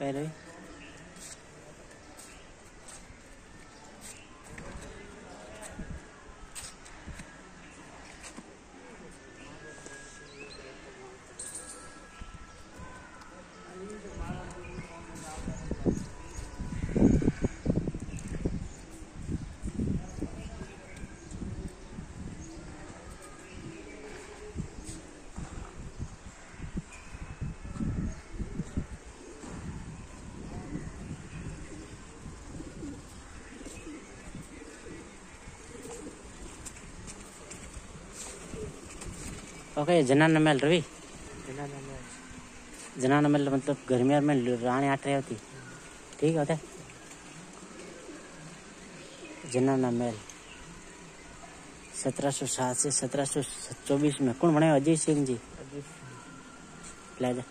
पहले ओके जनाना महल रवि। जनाना महल मतलब गर्मियों में रानी आट रही होती। ठीक होता है जनाना महल सत्रह सौ सात से सत्रह सौ चौबीस में। कौन बने अजय सिंह जी। ले जा।